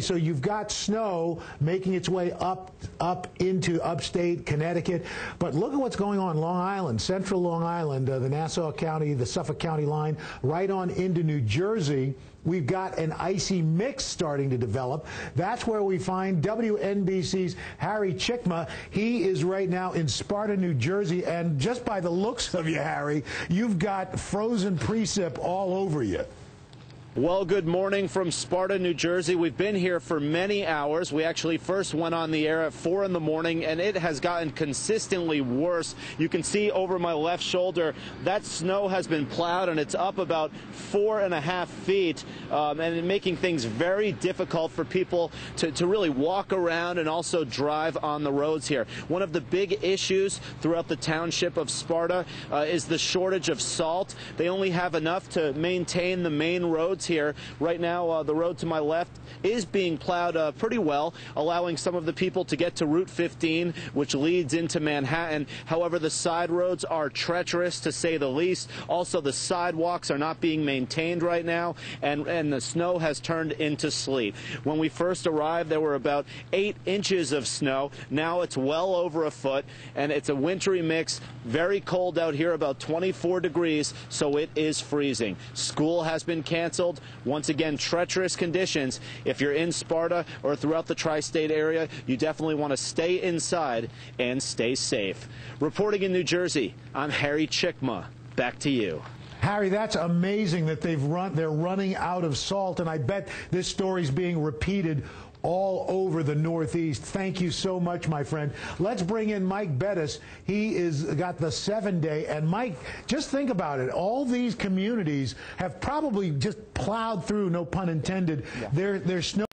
So you've got snow making its way up up into upstate Connecticut. But look at what's going on Long Island, central Long Island, uh, the Nassau County, the Suffolk County line, right on into New Jersey. We've got an icy mix starting to develop. That's where we find WNBC's Harry Cicma. He is right now in Sparta, New Jersey. And just by the looks of you, Harry, you've got frozen precip all over you. Well, good morning from Sparta, New Jersey. We've been here for many hours. We actually first went on the air at 4 in the morning, and it has gotten consistently worse. You can see over my left shoulder that snow has been plowed, and it's up about four and a half feet, um, and making things very difficult for people to, to really walk around and also drive on the roads here. One of the big issues throughout the township of Sparta uh, is the shortage of salt. They only have enough to maintain the main roads roads here. Right now, uh, the road to my left is being plowed uh, pretty well, allowing some of the people to get to Route 15, which leads into Manhattan. However, the side roads are treacherous to say the least. Also, the sidewalks are not being maintained right now, and, and the snow has turned into sleet. When we first arrived, there were about eight inches of snow. Now it's well over a foot, and it's a wintry mix. Very cold out here, about 24 degrees, so it is freezing. School has been canceled. Once again, treacherous conditions. If you're in Sparta or throughout the tri state area, you definitely want to stay inside and stay safe. Reporting in New Jersey, I'm Harry Cicma. Back to you. Harry, that's amazing that they've run they're running out of salt and I bet this story's being repeated all over the Northeast. Thank you so much, my friend. Let's bring in Mike Bettes. He is got the seven day. And Mike, just think about it. All these communities have probably just plowed through, no pun intended, yeah. their, their snow.